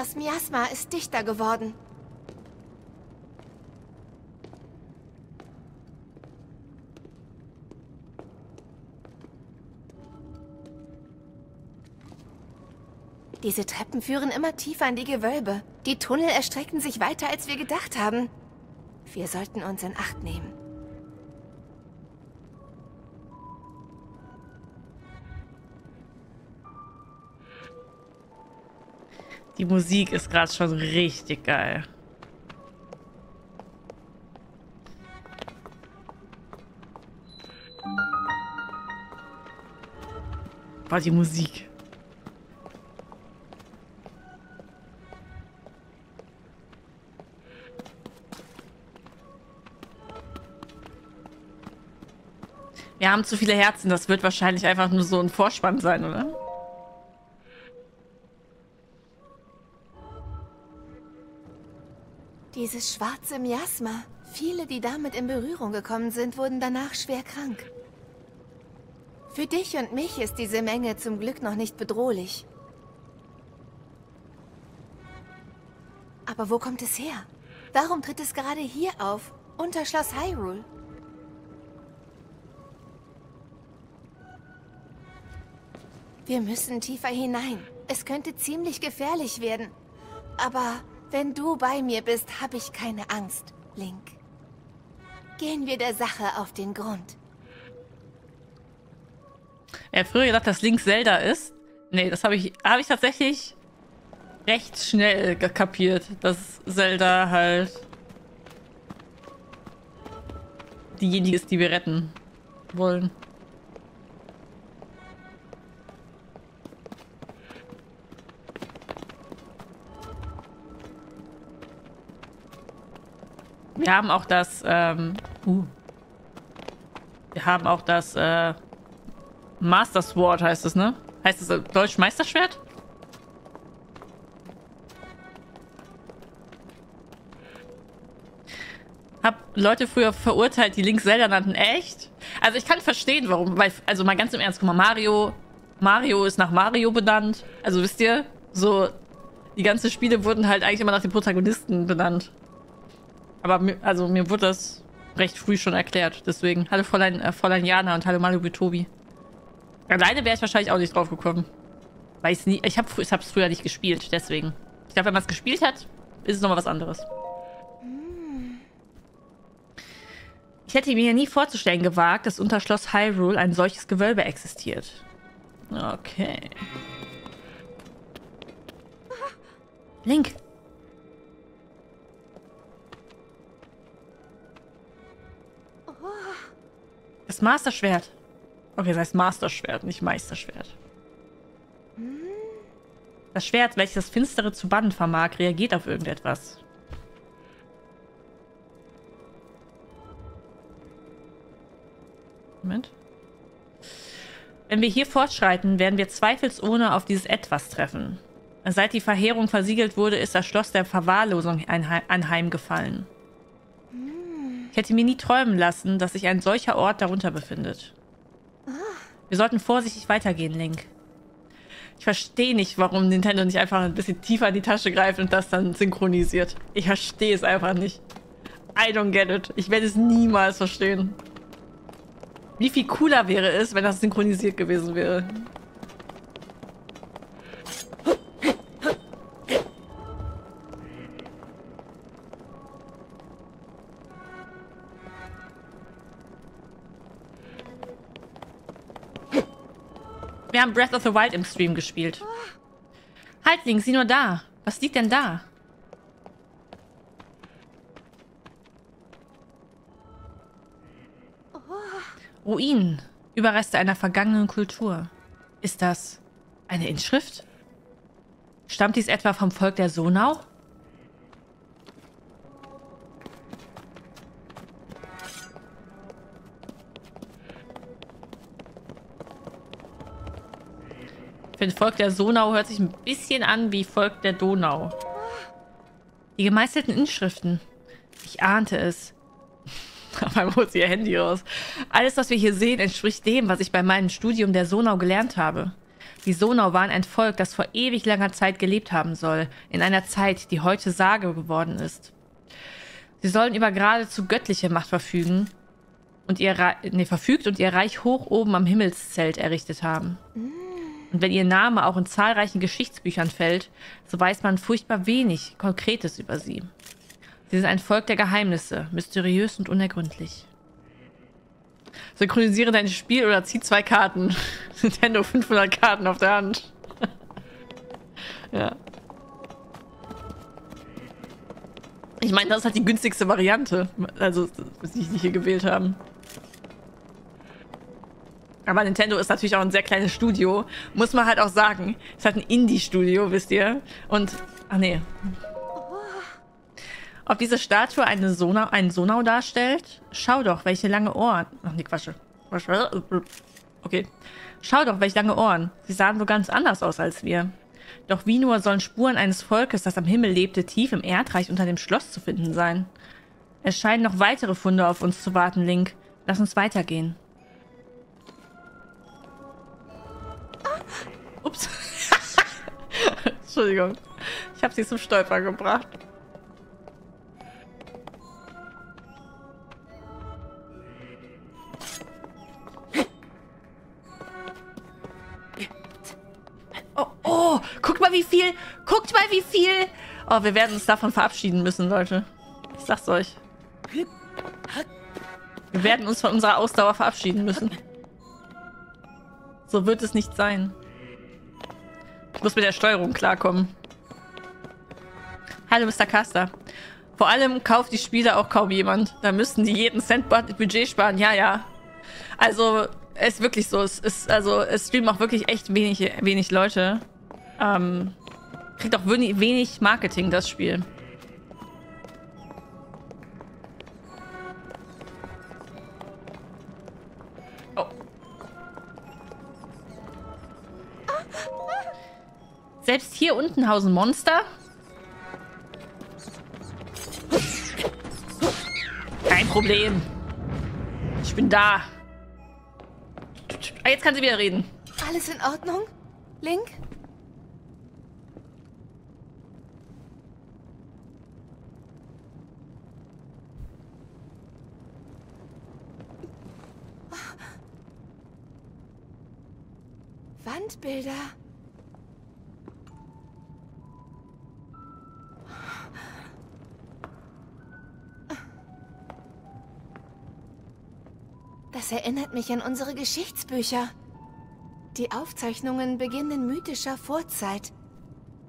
Das Miasma ist dichter geworden. Diese Treppen führen immer tiefer in die Gewölbe. Die Tunnel erstrecken sich weiter, als wir gedacht haben. Wir sollten uns in Acht nehmen. Die Musik ist gerade schon richtig geil. War die Musik. Wir haben zu viele Herzen. Das wird wahrscheinlich einfach nur so ein Vorspann sein, oder? Dieses schwarze Miasma. Viele, die damit in Berührung gekommen sind, wurden danach schwer krank. Für dich und mich ist diese Menge zum Glück noch nicht bedrohlich. Aber wo kommt es her? Warum tritt es gerade hier auf, unter Schloss Hyrule? Wir müssen tiefer hinein. Es könnte ziemlich gefährlich werden. Aber wenn du bei mir bist, habe ich keine Angst, Link. Gehen wir der Sache auf den Grund. Er hat früher gedacht, dass Link Zelda ist. Nee, das habe ich, hab ich tatsächlich recht schnell kapiert, dass Zelda halt diejenige ist, die wir retten wollen. Wir haben auch das, ähm, uh, wir haben auch das, äh, Master Sword heißt es, ne? Heißt es äh, Deutsch Meisterschwert? Hab Leute früher verurteilt, die Link Zelda nannten. Echt? Also ich kann verstehen, warum, weil, also mal ganz im Ernst, guck mal, Mario, Mario ist nach Mario benannt. Also wisst ihr, so, die ganzen Spiele wurden halt eigentlich immer nach den Protagonisten benannt. Aber mir, also mir wurde das recht früh schon erklärt. Deswegen, hallo Fräulein, äh, Fräulein Jana und hallo Malibu Tobi. Alleine wäre ich wahrscheinlich auch nicht drauf gekommen. Weil nie, ich habe es hab früher nicht gespielt, deswegen. Ich glaube, wenn man es gespielt hat, ist es nochmal was anderes. Ich hätte mir ja nie vorzustellen gewagt, dass unter Schloss Hyrule ein solches Gewölbe existiert. Okay. Link, Das Masterschwert. Okay, das heißt Masterschwert, nicht Meisterschwert. Das Schwert, welches das Finstere zu bannen vermag, reagiert auf irgendetwas. Moment. Wenn wir hier fortschreiten, werden wir zweifelsohne auf dieses Etwas treffen. Seit die Verheerung versiegelt wurde, ist das Schloss der Verwahrlosung anheimgefallen. Ich hätte mir nie träumen lassen, dass sich ein solcher Ort darunter befindet. Wir sollten vorsichtig weitergehen, Link. Ich verstehe nicht, warum Nintendo nicht einfach ein bisschen tiefer in die Tasche greift und das dann synchronisiert. Ich verstehe es einfach nicht. I don't get it. Ich werde es niemals verstehen. Wie viel cooler wäre es, wenn das synchronisiert gewesen wäre. Wir haben Breath of the Wild im Stream gespielt. Halt, Link, sieh nur da. Was liegt denn da? Ruinen. Überreste einer vergangenen Kultur. Ist das eine Inschrift? Stammt dies etwa vom Volk der Sonau? Finde, Volk der Sonau hört sich ein bisschen an wie Volk der Donau. Die gemeißelten Inschriften. Ich ahnte es. Auf einmal holt sie ihr Handy raus. Alles, was wir hier sehen, entspricht dem, was ich bei meinem Studium der Sonau gelernt habe. Die Sonau waren ein Volk, das vor ewig langer Zeit gelebt haben soll, in einer Zeit, die heute Sage geworden ist. Sie sollen über geradezu göttliche Macht verfügen und ihr nee, verfügt und ihr Reich hoch oben am Himmelszelt errichtet haben. Und wenn ihr Name auch in zahlreichen Geschichtsbüchern fällt, so weiß man furchtbar wenig Konkretes über sie. Sie sind ein Volk der Geheimnisse, mysteriös und unergründlich. Synchronisiere dein Spiel oder zieh zwei Karten. Nintendo 500 Karten auf der Hand. ja. Ich meine, das ist halt die günstigste Variante. Also, was die hier gewählt haben. Aber Nintendo ist natürlich auch ein sehr kleines Studio. Muss man halt auch sagen. Es halt ein Indie-Studio, wisst ihr. Und, ach nee. Ob diese Statue eine Sonau, einen Sonau darstellt? Schau doch, welche lange Ohren. Ach nee, Quatsch. Okay. Schau doch, welche lange Ohren. Sie sahen so ganz anders aus als wir. Doch wie nur sollen Spuren eines Volkes, das am Himmel lebte, tief im Erdreich unter dem Schloss zu finden sein? Es scheinen noch weitere Funde auf uns zu warten, Link. Lass uns weitergehen. Ups. Entschuldigung. Ich habe sie zum Stolpern gebracht. Oh, oh, guckt mal wie viel. Guckt mal wie viel. Oh, wir werden uns davon verabschieden müssen, Leute. Ich sag's euch. Wir werden uns von unserer Ausdauer verabschieden müssen. So wird es nicht sein. Ich muss mit der Steuerung klarkommen. Hallo, Mr. Caster. Vor allem kauft die Spiele auch kaum jemand. Da müssten die jeden Cent Budget sparen. Ja, ja. Also, es ist wirklich so. Es ist, also, es streamen auch wirklich echt wenig, wenig Leute. Ähm, kriegt auch wenig Marketing, das Spiel. Selbst hier unten hausen Monster. Kein Problem. Ich bin da. Ah, jetzt kann sie wieder reden. Alles in Ordnung? Link? Wandbilder. Das erinnert mich an unsere Geschichtsbücher. Die Aufzeichnungen beginnen in mythischer Vorzeit.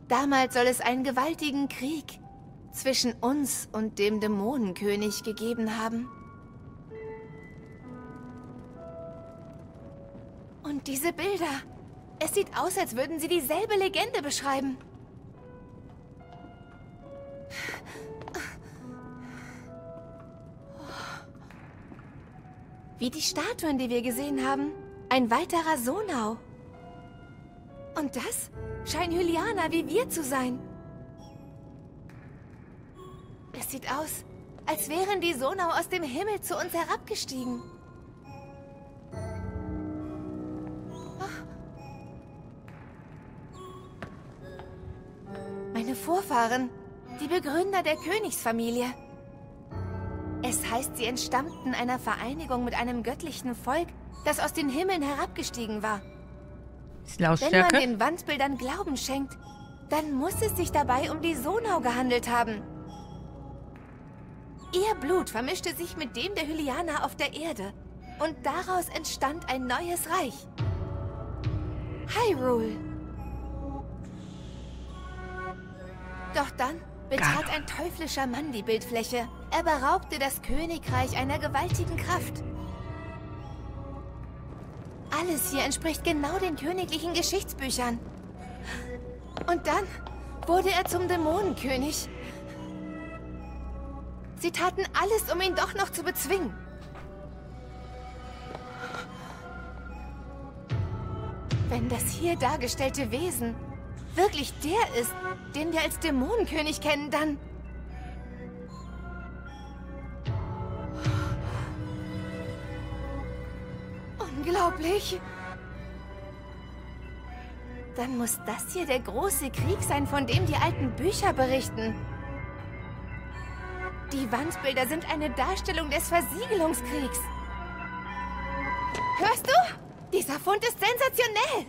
Damals soll es einen gewaltigen Krieg zwischen uns und dem Dämonenkönig gegeben haben. Und diese Bilder. Es sieht aus, als würden sie dieselbe Legende beschreiben. Wie die Statuen, die wir gesehen haben. Ein weiterer Sonau. Und das scheint Juliana wie wir zu sein. Es sieht aus, als wären die Sonau aus dem Himmel zu uns herabgestiegen. Meine Vorfahren, die Begründer der Königsfamilie. Es heißt, sie entstammten einer Vereinigung mit einem göttlichen Volk, das aus den Himmeln herabgestiegen war. Wenn man den Wandbildern Glauben schenkt, dann muss es sich dabei um die Sonau gehandelt haben. Ihr Blut vermischte sich mit dem der Hylianer auf der Erde. Und daraus entstand ein neues Reich. Hyrule. Doch dann betrat ein teuflischer Mann die Bildfläche. Er beraubte das Königreich einer gewaltigen Kraft. Alles hier entspricht genau den königlichen Geschichtsbüchern. Und dann wurde er zum Dämonenkönig. Sie taten alles, um ihn doch noch zu bezwingen. Wenn das hier dargestellte Wesen wirklich der ist, den wir als Dämonenkönig kennen, dann... Unglaublich. Dann muss das hier der große Krieg sein, von dem die alten Bücher berichten. Die Wandbilder sind eine Darstellung des Versiegelungskriegs. Hörst du? Dieser Fund ist sensationell.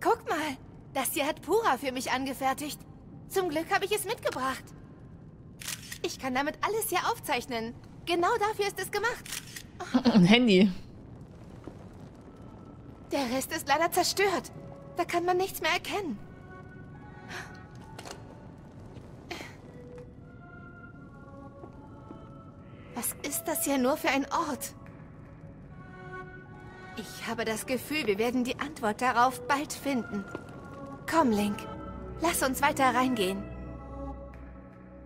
Guck mal, das hier hat Pura für mich angefertigt. Zum Glück habe ich es mitgebracht. Ich kann damit alles hier aufzeichnen. Genau dafür ist es gemacht. Ein Handy. Der Rest ist leider zerstört. Da kann man nichts mehr erkennen. Was ist das hier nur für ein Ort? Ich habe das Gefühl, wir werden die Antwort darauf bald finden. Komm, Link. Lass uns weiter reingehen.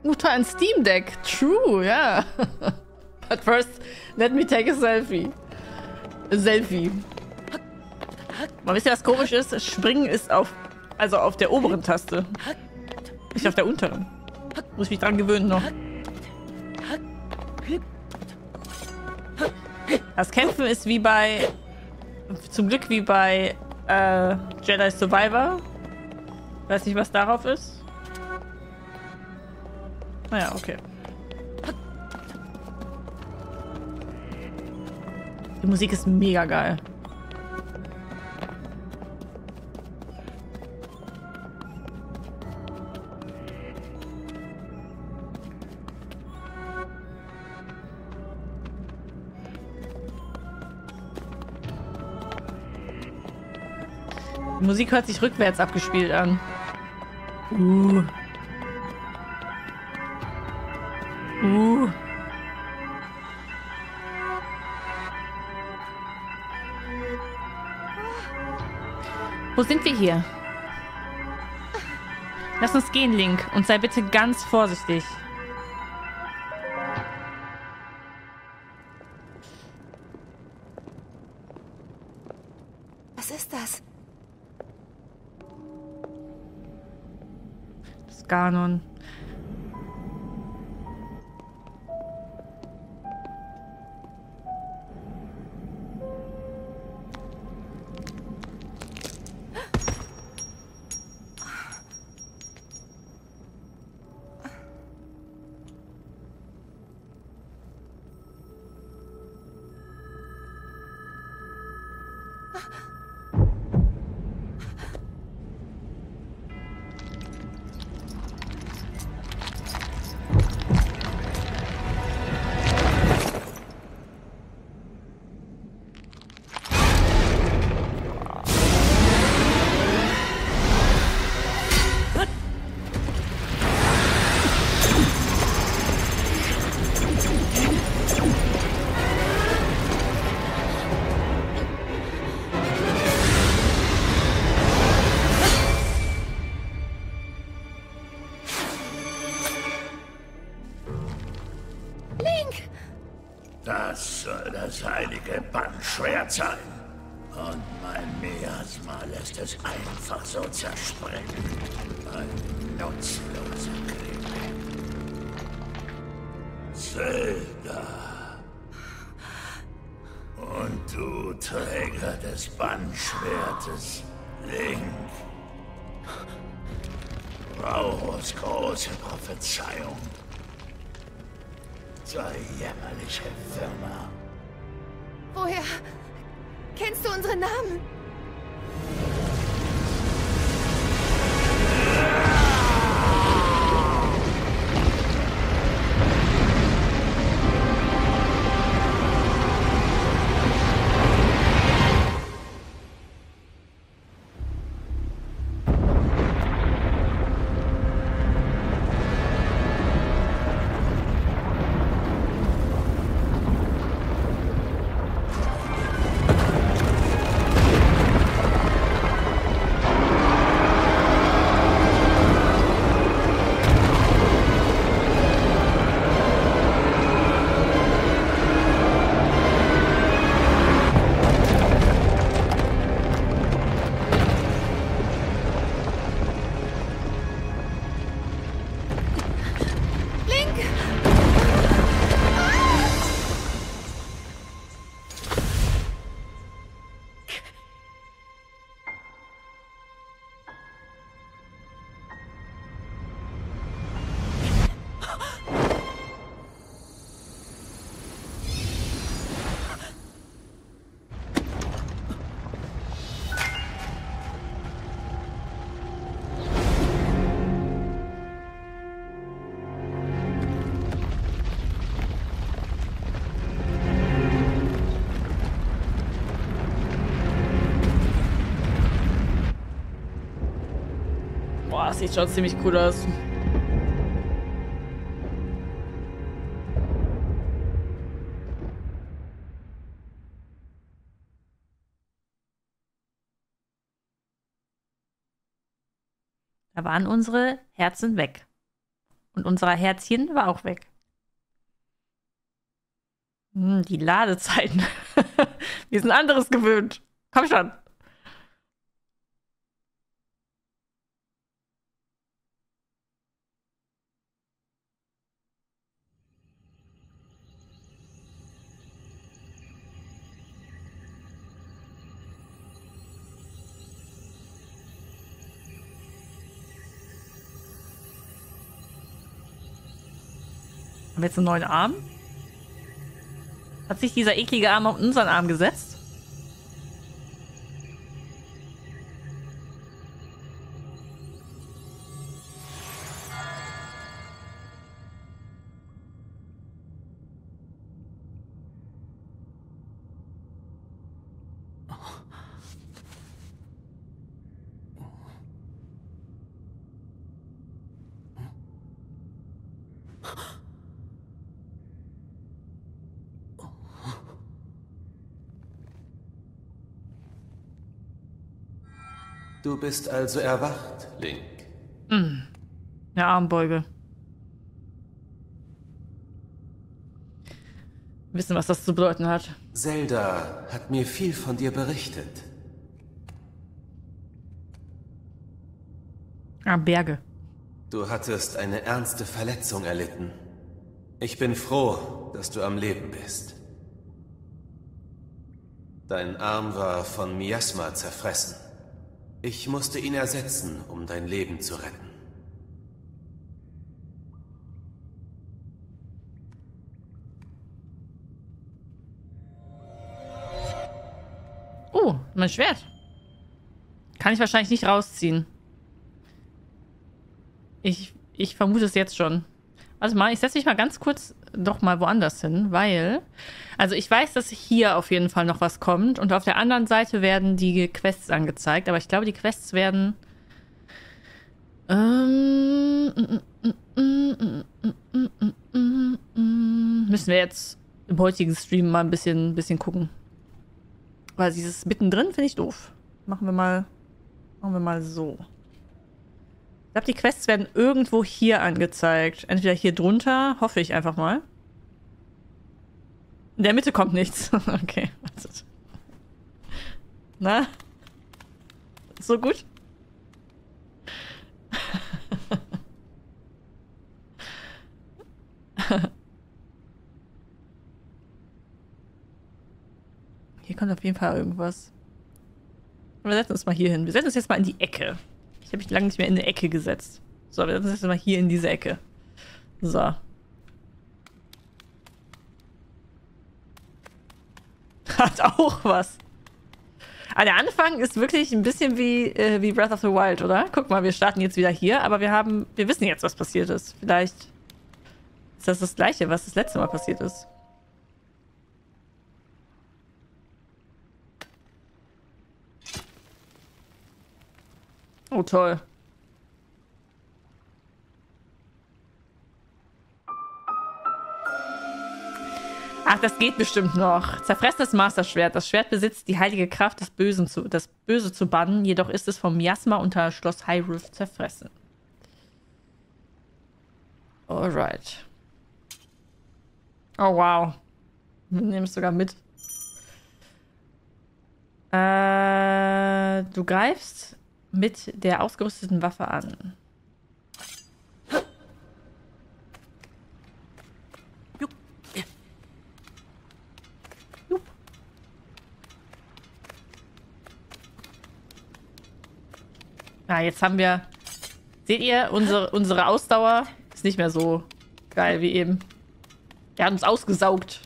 Mutter ein Steam Deck. True, ja. Yeah. But first, let me take a selfie. A selfie. Mal wisst ihr, was komisch ist? Springen ist auf, also auf der oberen Taste. Nicht auf der unteren. Muss mich dran gewöhnen noch. Das Kämpfen ist wie bei, zum Glück wie bei äh, Jedi Survivor. Weiß nicht, was darauf ist. Naja, okay. Die Musik ist mega geil. Die Musik hört sich rückwärts abgespielt an. Uh. Uh. Wo sind wir hier? Lass uns gehen, Link, und sei bitte ganz vorsichtig. Was ist das? Das Ganon. Schwert sein. Und mein Miasma lässt es einfach so zerspringen. Ein nutzloser Krimi. Zelda. Und du, Träger des Bandschwertes, Link. Rauros große Prophezeiung. Sei jämmerliche Firma. Woher kennst du unsere Namen? Sieht schon ziemlich cool aus. Da waren unsere Herzen weg. Und unser Herzchen war auch weg. Hm, die Ladezeiten. Wir sind anderes gewöhnt. Komm schon. Haben wir jetzt einen neuen Arm? Hat sich dieser eklige Arm auf unseren Arm gesetzt? Du bist also erwacht, Link. Hm. Eine Armbeuge. Wissen, was das zu bedeuten hat. Zelda hat mir viel von dir berichtet. Ah, Berge. Du hattest eine ernste Verletzung erlitten. Ich bin froh, dass du am Leben bist. Dein Arm war von Miasma zerfressen. Ich musste ihn ersetzen, um dein Leben zu retten. Oh, mein Schwert. Kann ich wahrscheinlich nicht rausziehen. Ich, ich vermute es jetzt schon. Warte mal, ich setze mich mal ganz kurz doch mal woanders hin, weil... Also ich weiß, dass hier auf jeden Fall noch was kommt und auf der anderen Seite werden die Quests angezeigt, aber ich glaube, die Quests werden... Ähm, müssen wir jetzt im heutigen Stream mal ein bisschen, bisschen gucken. Weil dieses mittendrin finde ich doof. Machen wir mal, machen wir mal so. Ich glaube, die Quests werden irgendwo hier angezeigt. Entweder hier drunter, hoffe ich einfach mal. In der Mitte kommt nichts. okay, wartet. Na? So gut? Hier kommt auf jeden Fall irgendwas. Wir setzen uns mal hier hin. Wir setzen uns jetzt mal in die Ecke. Habe mich lange nicht mehr in eine Ecke gesetzt. So, wir setzen uns jetzt mal hier in diese Ecke. So. Hat auch was. Aber ah, der Anfang ist wirklich ein bisschen wie, äh, wie Breath of the Wild, oder? Guck mal, wir starten jetzt wieder hier, aber wir haben, wir wissen jetzt, was passiert ist. Vielleicht ist das das Gleiche, was das letzte Mal passiert ist. Oh, toll. Ach, das geht bestimmt noch. Zerfressenes Masterschwert. Das Schwert besitzt die heilige Kraft, das, Bösen zu, das Böse zu bannen, jedoch ist es vom Miasma unter Schloss Hyrule zerfressen. Alright. Oh, wow. Wir nehmen es sogar mit. Äh, du greifst mit der ausgerüsteten Waffe an. Ja, jetzt haben wir... Seht ihr, unsere, unsere Ausdauer ist nicht mehr so geil wie eben. Der hat uns ausgesaugt.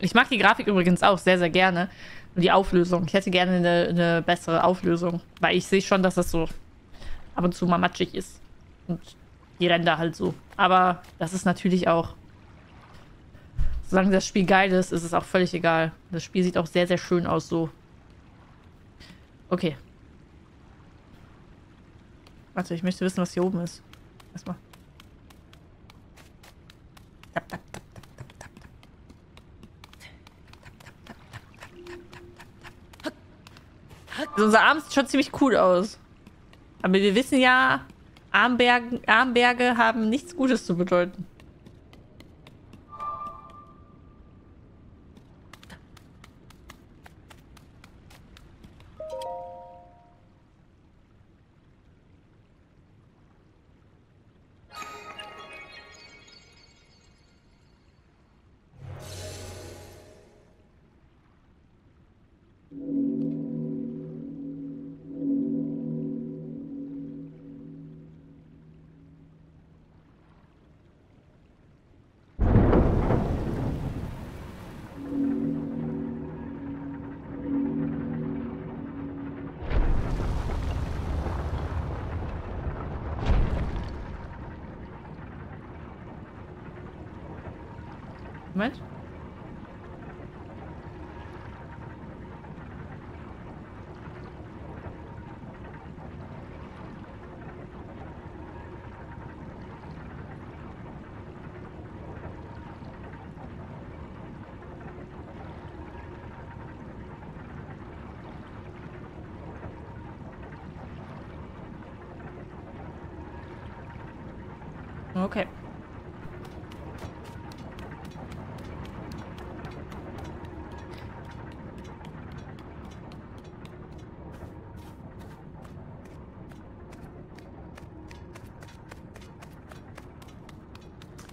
Ich mag die Grafik übrigens auch sehr, sehr gerne. Und die Auflösung. Ich hätte gerne eine, eine bessere Auflösung. Weil ich sehe schon, dass das so ab und zu mal matschig ist. Und die Ränder halt so. Aber das ist natürlich auch Solange das Spiel geil ist, ist es auch völlig egal. Das Spiel sieht auch sehr, sehr schön aus so. Okay. Warte, ich möchte wissen, was hier oben ist. Erstmal. Tap, tap, tap, tap. Also unser Arm sieht schon ziemlich cool aus. Aber wir wissen ja, Armberge, Armberge haben nichts Gutes zu bedeuten. Moment.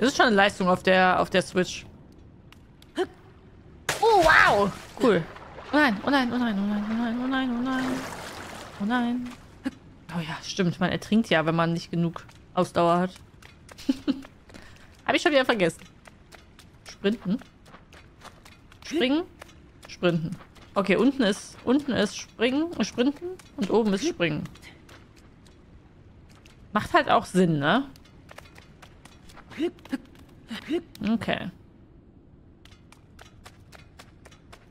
Das ist schon eine Leistung auf der, auf der Switch. Oh, wow. Cool. Oh nein, oh nein, oh nein, oh nein, oh nein, oh nein, oh nein. Oh nein. Oh ja, stimmt. Man ertrinkt ja, wenn man nicht genug Ausdauer hat. Habe ich schon wieder vergessen. Sprinten. Springen. Sprinten. Okay, unten ist, unten ist Springen, Sprinten und oben ist Springen. Macht halt auch Sinn, ne? Okay.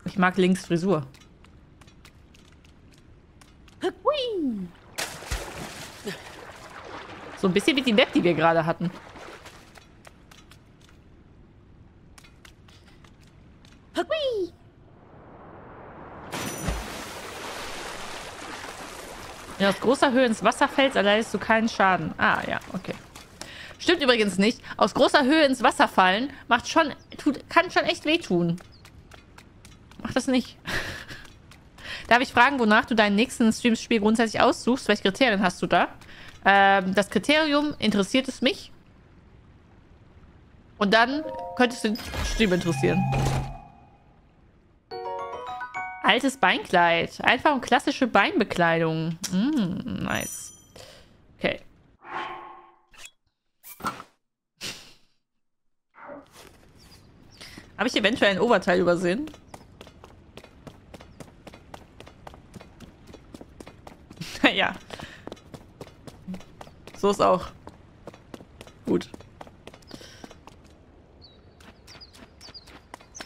Ich mag links Frisur. So ein bisschen wie die Map, die wir gerade hatten. Ja, aus großer Höhe ins Wasser fällst, erleidest du keinen Schaden. Ah, ja, okay. Stimmt übrigens nicht. Aus großer Höhe ins Wasser fallen macht schon, tut, kann schon echt wehtun. Mach das nicht. Darf ich fragen, wonach du deinen nächsten Streamspiel grundsätzlich aussuchst? Welche Kriterien hast du da? Ähm, das Kriterium interessiert es mich. Und dann könnte es den Stream interessieren. Altes Beinkleid. Einfach und klassische Beinbekleidung. Mm, nice. Okay. Habe ich eventuell ein Oberteil übersehen? Naja. so ist auch. Gut.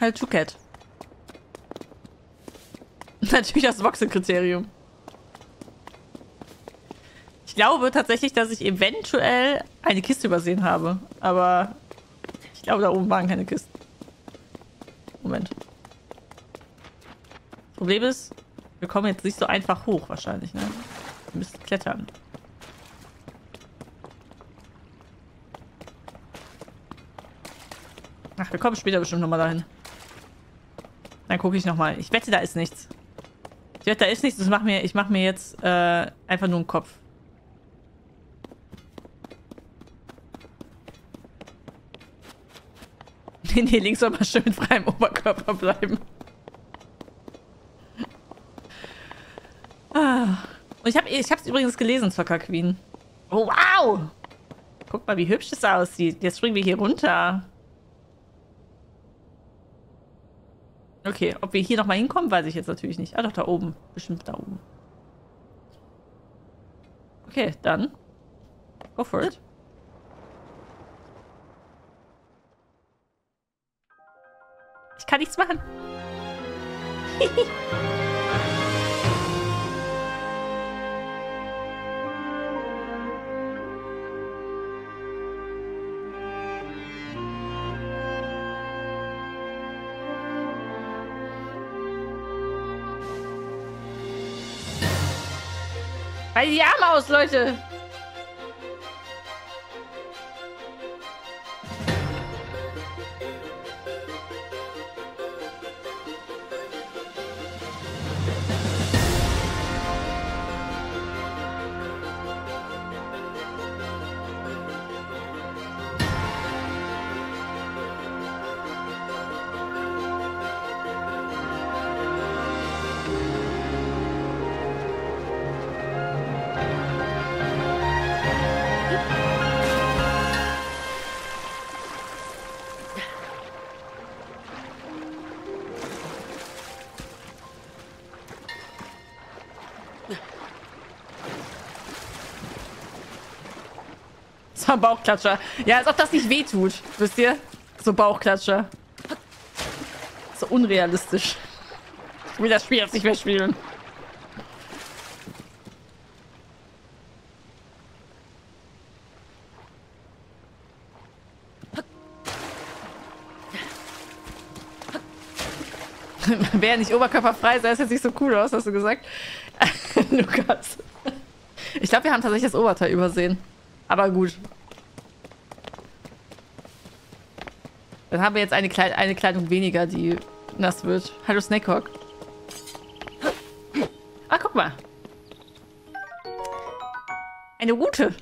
Halt Chuket. Natürlich das Voxel-Kriterium. Ich glaube tatsächlich, dass ich eventuell eine Kiste übersehen habe. Aber ich glaube, da oben waren keine Kisten. Moment. Problem ist, wir kommen jetzt nicht so einfach hoch wahrscheinlich, ne? Wir müssen klettern. Ach, wir kommen später bestimmt nochmal dahin. Dann gucke ich nochmal. Ich wette, da ist nichts. Ich wette, da ist nichts. Das mach mir, ich mache mir jetzt äh, einfach nur einen Kopf. Nee, nee, links soll mal schön mit freiem Oberkörper bleiben. Ah. Und ich habe ich hab's übrigens gelesen, Zocker Queen. Oh, wow! Guck mal, wie hübsch es aussieht. Jetzt springen wir hier runter. Okay, ob wir hier nochmal hinkommen, weiß ich jetzt natürlich nicht. Ah, doch, da oben. Bestimmt da oben. Okay, dann. Go for it. Nichts machen. Halt die Arme aus, Leute! Ein Bauchklatscher. Ja, als ob das nicht wehtut. Wisst ihr? So Bauchklatscher. So unrealistisch. Ich will das Spiel jetzt nicht mehr spielen. Wäre nicht oberkörperfrei, sah es jetzt nicht so cool aus, hast du gesagt. Lukas. Ich glaube, wir haben tatsächlich das Oberteil übersehen. Aber gut. Dann haben wir jetzt eine, Kleid eine Kleidung weniger, die nass wird. Hallo Snackhawk. Ah, guck mal. Eine Route.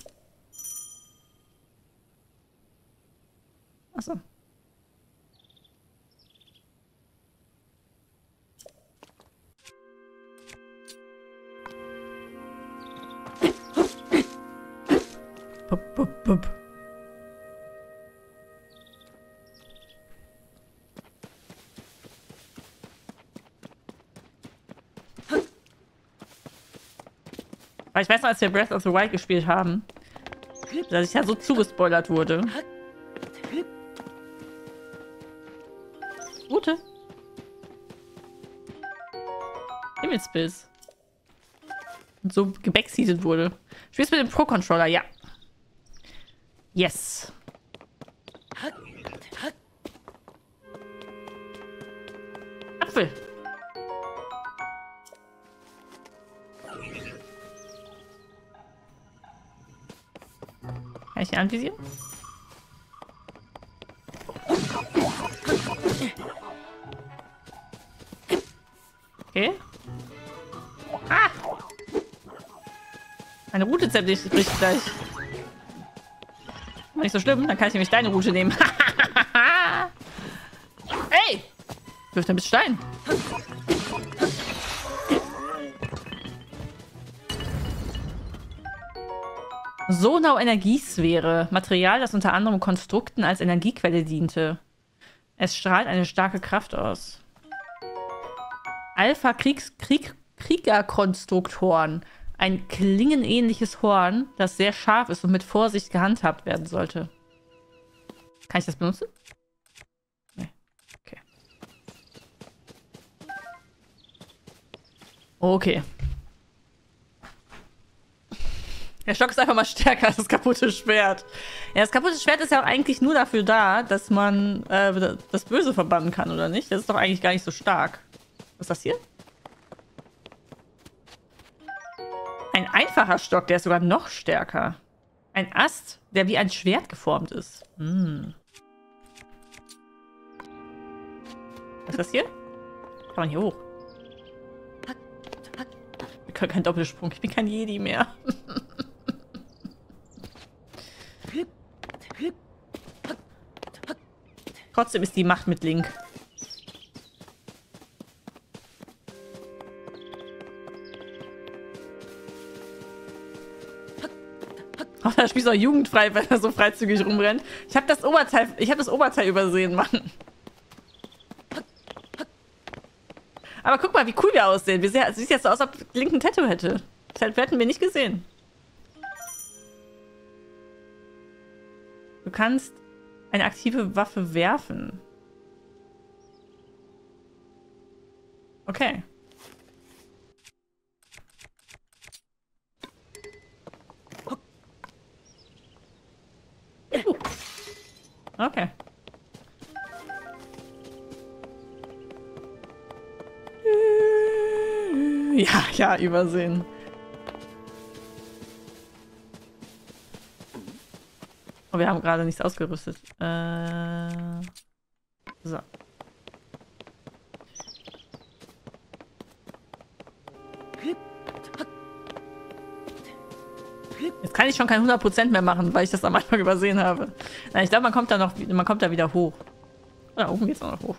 Weil ich weiß noch, als wir Breath of the Wild gespielt haben, dass ich ja so zugespoilert wurde. Gute. Himmelspilz. Und so gebackseated wurde. Spielst mit dem Pro-Controller, ja. Yes. Apfel. Kann ich ihn anvisieren? Okay. Ah! Meine Route zerbricht gleich. Nicht so schlimm, dann kann ich nämlich deine Route nehmen. Ey! Wirft ein bisschen Stein. Sonau-Energiesphäre. Material, das unter anderem Konstrukten als Energiequelle diente. Es strahlt eine starke Kraft aus. Alpha-Kriegerkonstrukthorn. Ein klingenähnliches Horn, das sehr scharf ist und mit Vorsicht gehandhabt werden sollte. Kann ich das benutzen? Nee. Okay. Okay. Der Stock ist einfach mal stärker als das kaputte Schwert. Ja, das kaputte Schwert ist ja auch eigentlich nur dafür da, dass man äh, das Böse verbannen kann, oder nicht? Das ist doch eigentlich gar nicht so stark. Was ist das hier? Ein einfacher Stock, der ist sogar noch stärker. Ein Ast, der wie ein Schwert geformt ist. Hm. Was ist das hier? Kann man hier hoch? Ich kann keinen Doppelsprung. Ich bin kein Jedi mehr. Trotzdem ist die Macht mit Link. Oh, da spielst du auch jugendfrei, weil er so freizügig rumrennt. Ich habe das Oberteil, ich habe das Oberteil übersehen, Mann. Aber guck mal, wie cool wir aussehen. Wir sehen, es sieht jetzt so aus, als ob Link ein Tattoo hätte. Das hätten wir nicht gesehen. Du kannst eine aktive Waffe werfen. Okay. Okay. Ja, ja, übersehen. Oh, wir haben gerade nichts ausgerüstet. Äh, so. Jetzt kann ich schon kein 100% mehr machen, weil ich das am Anfang übersehen habe. Na, ich glaube, man kommt da noch, man kommt da wieder hoch. Da oben geht's auch noch hoch.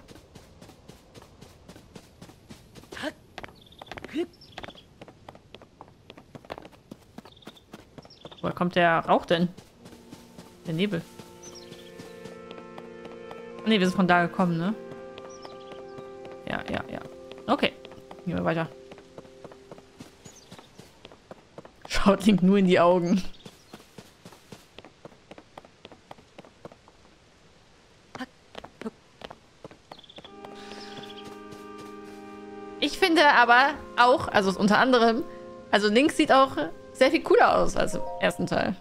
Woher kommt der Rauch denn? Der Nebel. Ne, wir sind von da gekommen, ne? Ja, ja, ja. Okay. Gehen wir weiter. Schaut Link nur in die Augen. Ich finde aber auch, also unter anderem, also Link sieht auch sehr viel cooler aus als im ersten Teil.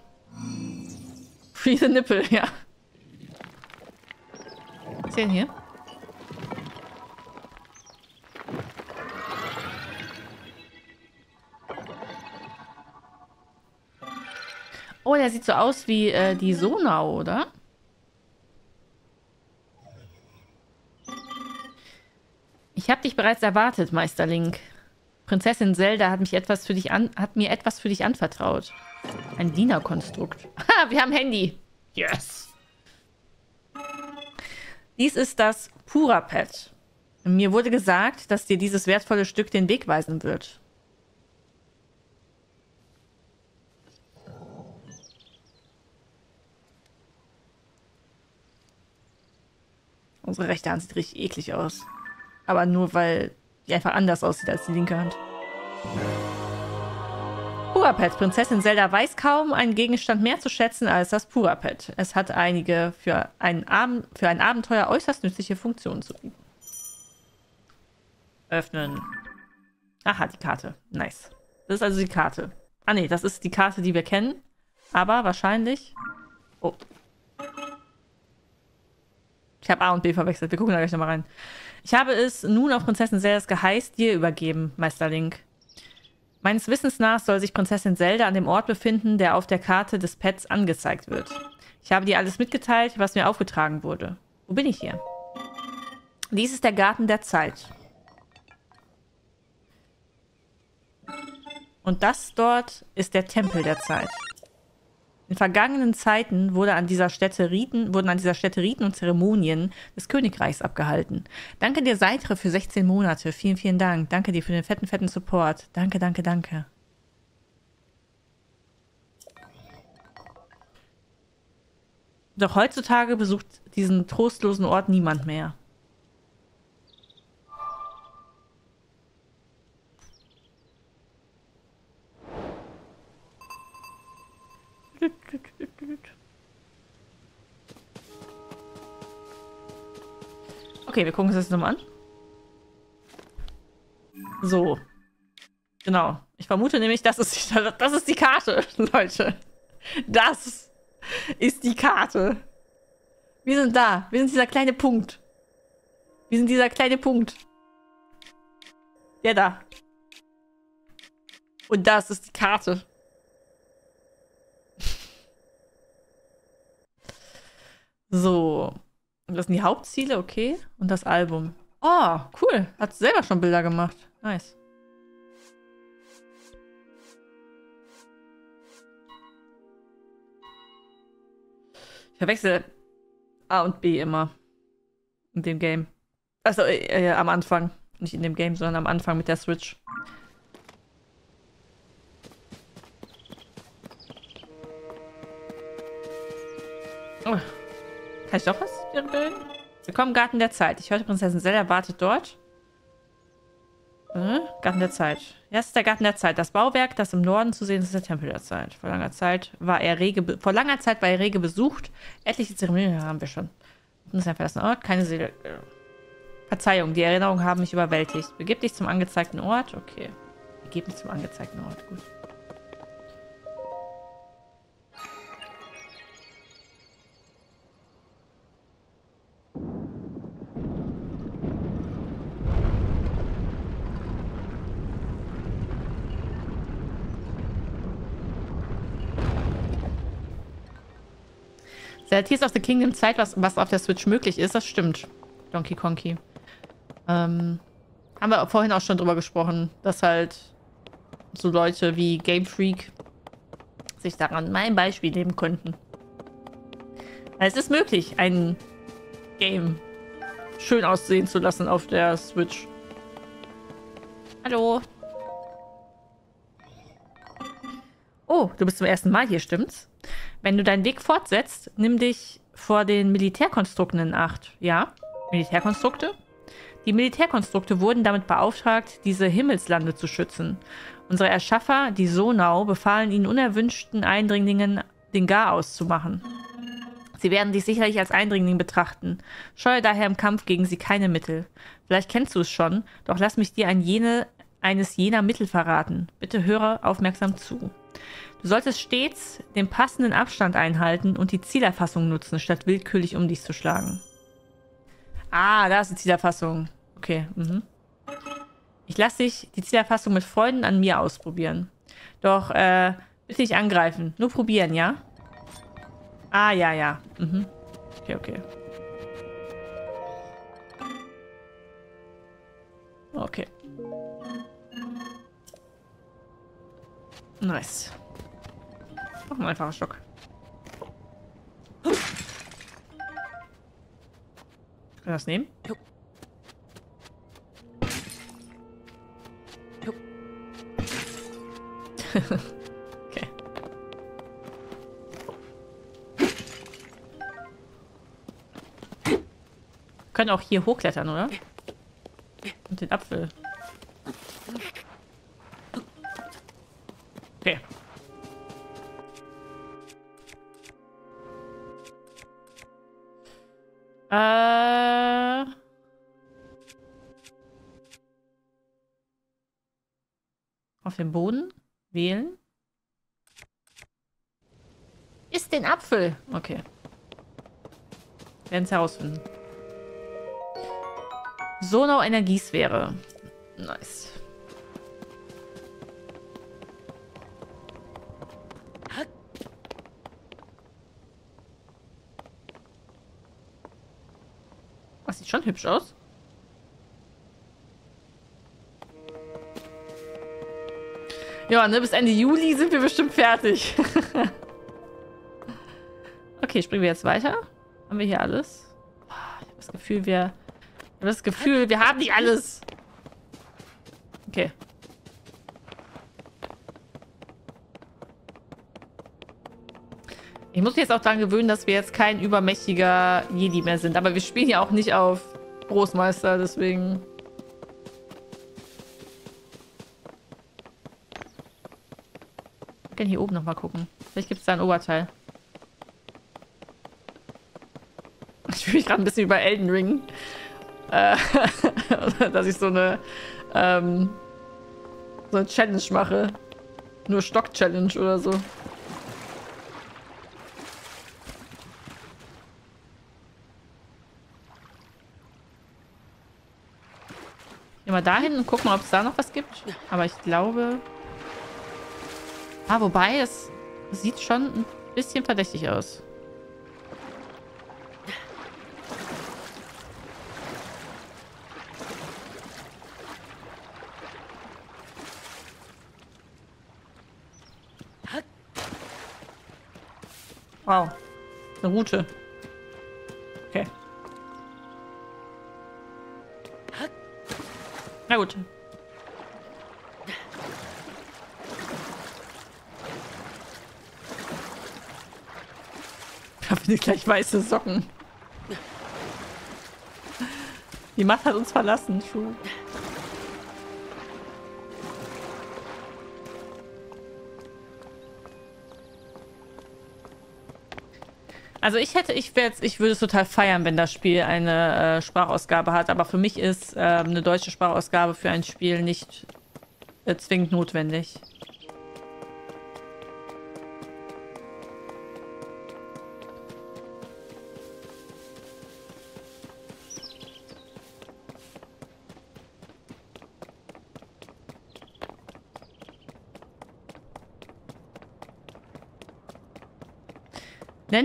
Viele Nippel, ja. Was ist denn hier? Oh, der sieht so aus wie äh, die Sonau, oder? Ich habe dich bereits erwartet, Meister Link. Prinzessin Zelda hat, mich etwas für dich an, hat mir etwas für dich anvertraut. Ein Dienerkonstrukt. Ha, wir haben Handy. Yes. Dies ist das Pura-Pad. Mir wurde gesagt, dass dir dieses wertvolle Stück den Weg weisen wird. Unsere rechte Hand sieht richtig eklig aus. Aber nur, weil die einfach anders aussieht als die linke Hand. Purapet. Prinzessin Zelda weiß kaum einen Gegenstand mehr zu schätzen als das Purapet. Es hat einige für ein, Ab für ein Abenteuer äußerst nützliche Funktionen zu bieten. Öffnen. Aha, die Karte. Nice. Das ist also die Karte. Ah ne, das ist die Karte, die wir kennen. Aber wahrscheinlich... Oh. Ich habe A und B verwechselt. Wir gucken da gleich nochmal rein. Ich habe es nun auf Prinzessin Zeldas Geheiß dir übergeben, Meister Link. Meines Wissens nach soll sich Prinzessin Zelda an dem Ort befinden, der auf der Karte des Pets angezeigt wird. Ich habe dir alles mitgeteilt, was mir aufgetragen wurde. Wo bin ich hier? Dies ist der Garten der Zeit. Und das dort ist der Tempel der Zeit. In vergangenen Zeiten wurde an dieser Stätte Riten, wurden an dieser Stätte Riten und Zeremonien des Königreichs abgehalten. Danke dir, Seitre, für 16 Monate. Vielen, vielen Dank. Danke dir für den fetten, fetten Support. Danke, danke, danke. Doch heutzutage besucht diesen trostlosen Ort niemand mehr. Okay, wir gucken uns das nochmal an. So. Genau. Ich vermute nämlich, das ist, die, das ist die Karte, Leute. Das ist die Karte. Wir sind da. Wir sind dieser kleine Punkt. Wir sind dieser kleine Punkt. Der da. Und das ist die Karte. So. Und das sind die Hauptziele, okay. Und das Album. Oh, cool. Hat selber schon Bilder gemacht. Nice. Ich verwechsel A und B immer. In dem Game. Also äh, äh, am Anfang. Nicht in dem Game, sondern am Anfang mit der Switch. Kann ich doch was bilden? Willkommen im Garten der Zeit. Ich hörte, Prinzessin Zelda wartet dort. Äh, Garten der Zeit. Ja, es ist der Garten der Zeit. Das Bauwerk, das im Norden zu sehen ist, ist der Tempel der Zeit. Vor langer Zeit war er rege, vor langer Zeit war er rege besucht. Etliche Zeremonien haben wir schon. Das ist ein verlassener Ort, keine Seele. Verzeihung, die Erinnerungen haben mich überwältigt. Begib dich zum angezeigten Ort. Okay. Begib mich zum angezeigten Ort. Gut. Zelda Tears of the Kingdom zeigt, was, was auf der Switch möglich ist. Das stimmt. Donkey Konki. Ähm, haben wir vorhin auch schon drüber gesprochen, dass halt so Leute wie Game Freak sich daran mein Beispiel nehmen könnten. Es ist möglich, ein Game schön aussehen zu lassen auf der Switch. Hallo. Oh, du bist zum ersten Mal hier, stimmt's? Wenn du deinen Weg fortsetzt, nimm dich vor den Militärkonstrukten in Acht. Ja? Militärkonstrukte? Die Militärkonstrukte wurden damit beauftragt, diese Himmelslande zu schützen. Unsere Erschaffer, die Sonau, befahlen ihnen unerwünschten Eindringlingen den Garaus zu machen. Sie werden dich sicherlich als Eindringling betrachten. Scheue daher im Kampf gegen sie keine Mittel. Vielleicht kennst du es schon, doch lass mich dir ein jene, eines jener Mittel verraten. Bitte höre aufmerksam zu. Du solltest stets den passenden Abstand einhalten und die Zielerfassung nutzen, statt willkürlich um dich zu schlagen. Ah, da ist die Zielerfassung. Okay, mhm. Ich lasse dich die Zielerfassung mit Freunden an mir ausprobieren. Doch, äh, bitte nicht angreifen. Nur probieren, ja? Ah, ja, ja. Mhm. Okay, okay. Okay. Nice. Noch ein einfacher Stock. Wir das nehmen? okay. Wir können auch hier hochklettern, oder? Und den Apfel. Okay. Äh. Auf dem Boden wählen. Ist den Apfel. Okay. Werden es herausfinden. Sonau Energiesphäre. Nice. Sieht schon hübsch aus. Ja, ne, bis Ende Juli sind wir bestimmt fertig. okay, springen wir jetzt weiter. Haben wir hier alles? Ich habe das Gefühl, wir... Ich habe das Gefühl, wir haben nicht alles. Okay. Ich muss mich jetzt auch daran gewöhnen, dass wir jetzt kein übermächtiger Jedi mehr sind. Aber wir spielen ja auch nicht auf Großmeister, deswegen... Ich kann hier oben nochmal gucken. Vielleicht gibt es da ein Oberteil. Ich fühle mich gerade ein bisschen über Elden Ring. Äh, dass ich so eine, ähm, so eine Challenge mache. Nur Stock-Challenge oder so. Wir dahin und gucken ob es da noch was gibt. Aber ich glaube... Ah, wobei, es sieht schon ein bisschen verdächtig aus. Wow. Eine Route. Gut. Da finde ich gleich weiße Socken. Die Macht hat uns verlassen, Schuh. Also ich hätte, ich ich würde es total feiern, wenn das Spiel eine äh, Sprachausgabe hat, aber für mich ist äh, eine deutsche Sprachausgabe für ein Spiel nicht äh, zwingend notwendig.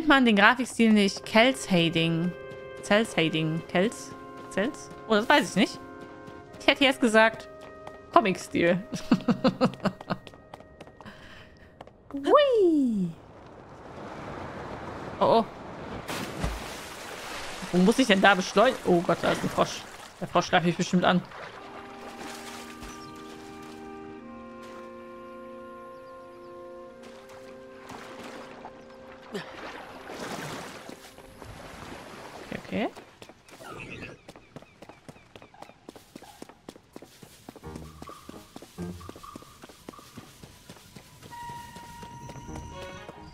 Nennt man den Grafikstil nicht Kels-Hading? Cells-Hading? Kels? Cells? Oh, das weiß ich nicht. Ich hätte jetzt gesagt Comic-Stil. Hui! Oh, oh. Wo muss ich denn da beschleunigen? Oh Gott, da ist ein Frosch. Der Frosch greift mich bestimmt an.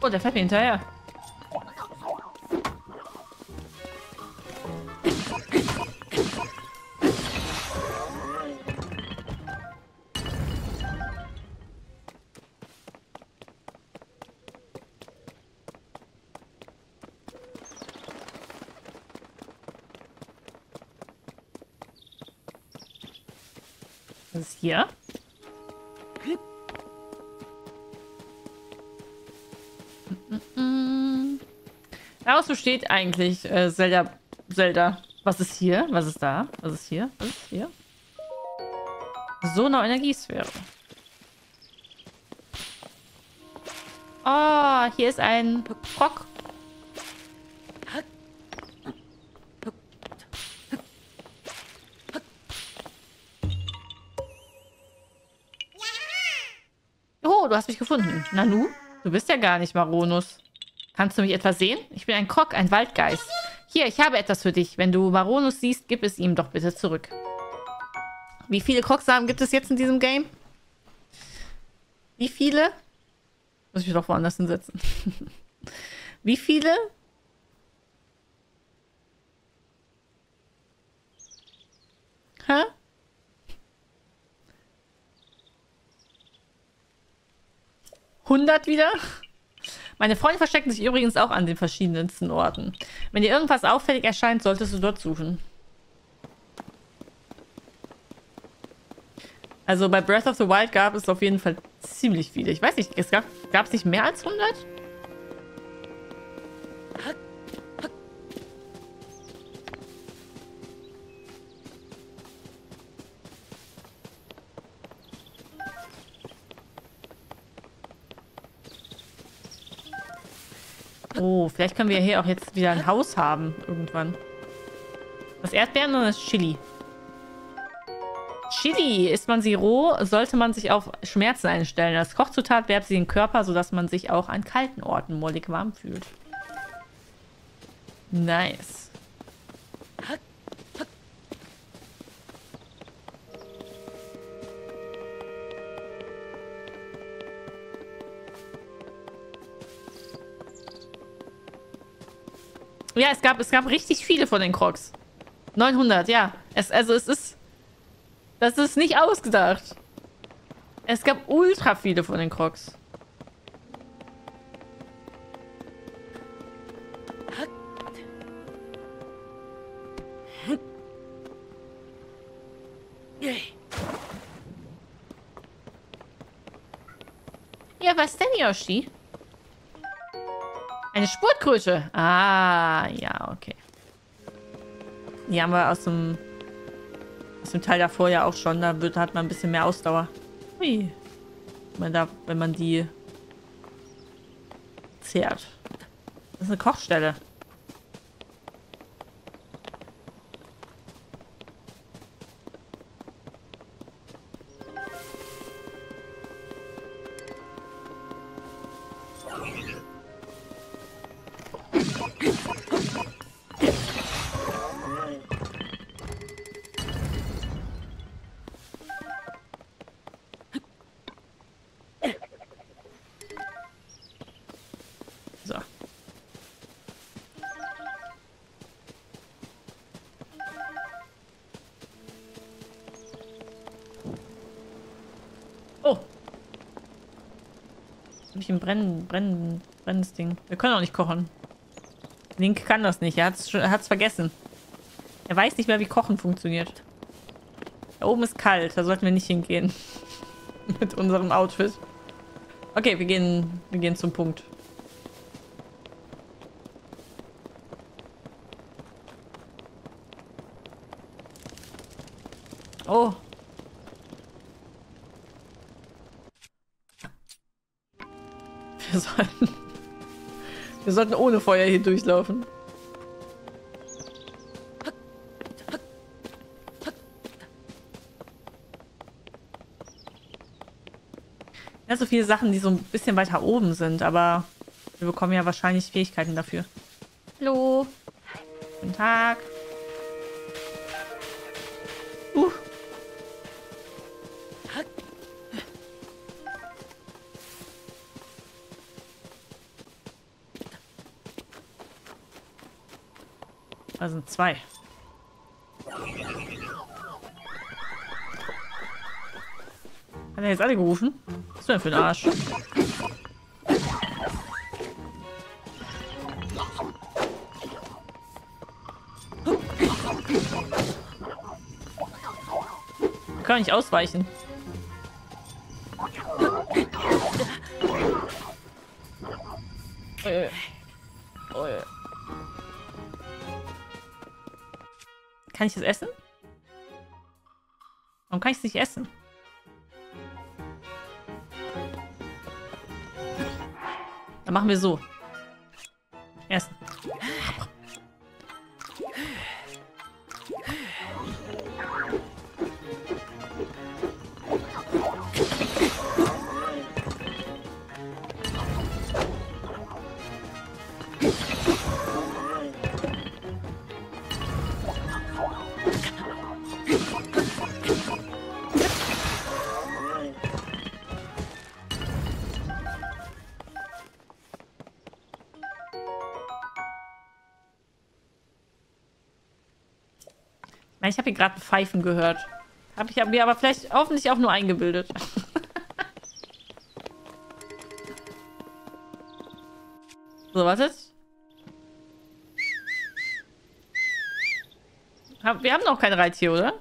Oh, der fährt mir hinterher. Was Besteht eigentlich äh, Zelda. Zelda. Was ist hier? Was ist da? Was ist hier? Was ist hier? So eine Energiesphäre. Oh, hier ist ein Krog. Oh, du hast mich gefunden. Nanu, du bist ja gar nicht Maronus. Kannst du mich etwas sehen? Ich bin ein Krog, ein Waldgeist. Hier, ich habe etwas für dich. Wenn du Maronus siehst, gib es ihm doch bitte zurück. Wie viele Krogsamen gibt es jetzt in diesem Game? Wie viele? Muss ich mich doch woanders hinsetzen. Wie viele? Hä? Hundert wieder? Meine Freunde verstecken sich übrigens auch an den verschiedensten Orten. Wenn dir irgendwas auffällig erscheint, solltest du dort suchen. Also bei Breath of the Wild gab es auf jeden Fall ziemlich viele. Ich weiß nicht, es gab es nicht mehr als 100? Vielleicht können wir hier auch jetzt wieder ein Haus haben irgendwann. Das Erdbeeren oder das Chili? Chili. Isst man sie roh, sollte man sich auf Schmerzen einstellen. Als Kochzutat wärmt sie den Körper, sodass man sich auch an kalten Orten mollig warm fühlt. Nice. Ja, es gab, es gab richtig viele von den Crocs. 900, ja. Es, also es ist... Das ist nicht ausgedacht. Es gab ultra viele von den Crocs. Ja, was denn, Yoshi? Eine Spurtkröte. Ah, ja, okay. Die haben wir aus dem, aus dem Teil davor ja auch schon. Da wird, hat man ein bisschen mehr Ausdauer. Hui. Wenn man, da, wenn man die zehrt. Das ist eine Kochstelle. Ich ein brennen, brennen, brennendes Ding. Wir können auch nicht kochen. Link kann das nicht. Er hat es vergessen. Er weiß nicht mehr, wie Kochen funktioniert. Da oben ist kalt. Da sollten wir nicht hingehen. Mit unserem Outfit. Okay, wir gehen, wir gehen zum Punkt. Sollten ohne Feuer hier durchlaufen. Ja, so viele Sachen, die so ein bisschen weiter oben sind, aber wir bekommen ja wahrscheinlich Fähigkeiten dafür. Hallo. Guten Tag. Da sind zwei. Hat er jetzt alle gerufen? Was ist denn für ein Arsch? Kann nicht ausweichen. Äh. Kann ich das essen? Warum kann ich es nicht essen? Dann machen wir so. Essen. Ich habe hier gerade ein Pfeifen gehört. Habe ich mir aber vielleicht hoffentlich auch nur eingebildet. so, wartet. Wir haben noch kein Reittier, oder?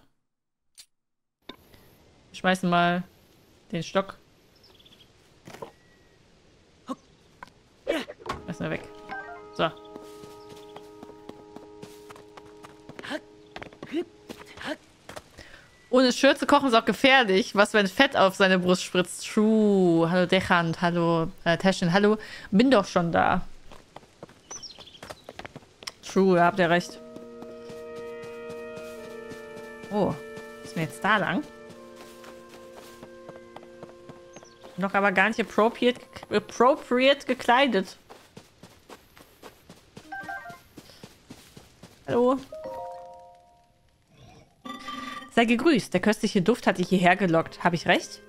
Wir schmeißen mal den Stock. Lass mal weg. So. Ohne Schürze kochen ist auch gefährlich. Was, wenn Fett auf seine Brust spritzt? True. Hallo Dechand. Hallo äh, Taschen. Hallo. Bin doch schon da. True, habt ihr recht. Oh. Ist mir jetzt da lang? Noch aber gar nicht appropriate, appropriate gekleidet. Hallo. Sei gegrüßt, der köstliche Duft hat dich hierher gelockt. Habe ich recht?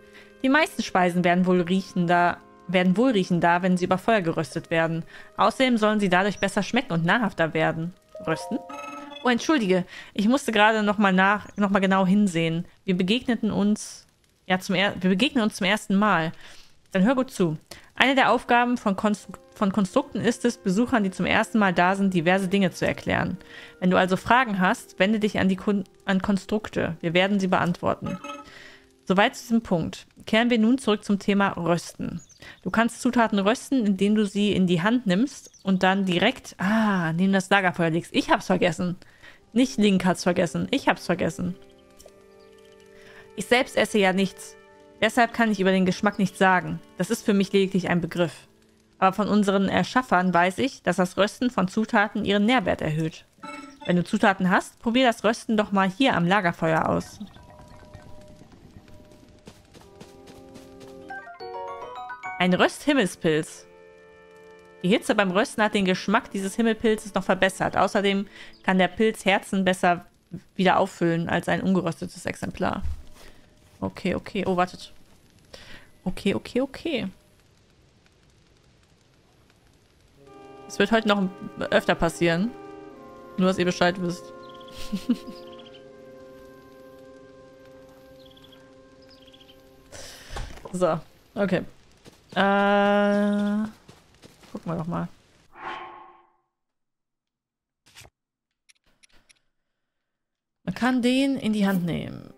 Die meisten Speisen werden wohl riechender, werden wohlriechender, wenn sie über Feuer geröstet werden. Außerdem sollen sie dadurch besser schmecken und nahrhafter werden. Rösten? Oh, entschuldige, ich musste gerade nochmal nach, noch mal genau hinsehen. Wir begegneten uns, ja, zum er wir begegnen uns zum ersten Mal. Dann hör gut zu. Eine der Aufgaben von, Konstru von Konstrukten ist es, Besuchern, die zum ersten Mal da sind, diverse Dinge zu erklären. Wenn du also Fragen hast, wende dich an die Kun an Konstrukte. Wir werden sie beantworten. Soweit zu diesem Punkt. Kehren wir nun zurück zum Thema Rösten. Du kannst Zutaten rösten, indem du sie in die Hand nimmst und dann direkt, ah, neben das Lagerfeuer legst. Ich hab's vergessen. Nicht Link hat's vergessen. Ich hab's vergessen. Ich selbst esse ja nichts. Deshalb kann ich über den Geschmack nichts sagen. Das ist für mich lediglich ein Begriff. Aber von unseren Erschaffern weiß ich, dass das Rösten von Zutaten ihren Nährwert erhöht. Wenn du Zutaten hast, probier das Rösten doch mal hier am Lagerfeuer aus. Ein Rösthimmelspilz. Die Hitze beim Rösten hat den Geschmack dieses Himmelpilzes noch verbessert. Außerdem kann der Pilz Herzen besser wieder auffüllen als ein ungeröstetes Exemplar. Okay, okay. Oh, wartet. Okay, okay, okay. Es wird heute noch öfter passieren. Nur, dass ihr Bescheid wisst. so, okay. Äh, gucken wir doch mal. Man kann den in die Hand nehmen.